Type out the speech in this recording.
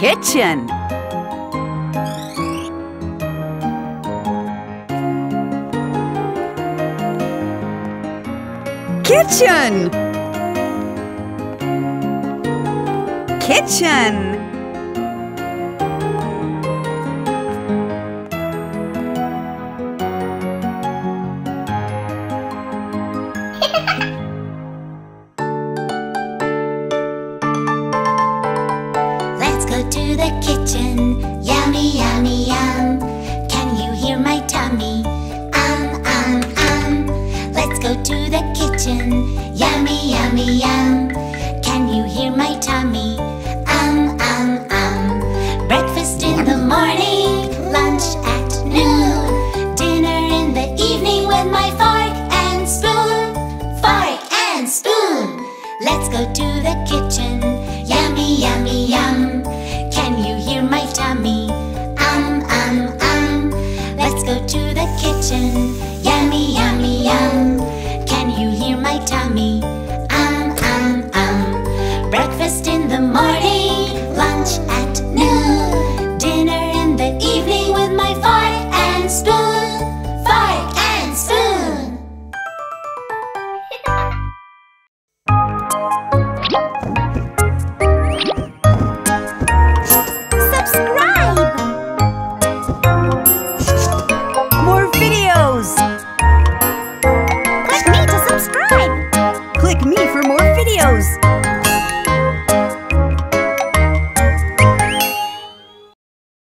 Kitchen. Kitchen. Kitchen the kitchen. Yummy, yummy, yum. Can you hear my tummy? Um, um, um. Let's go to the kitchen. Yummy, yummy, yum. Can you hear my tummy? Um, um, um. Breakfast in the morning Lunch at noon. Dinner in the evening With my fork and spoon. Fork and spoon. Let's go to the kitchen. Yummy, yummy, yum my tummy. me for more videos!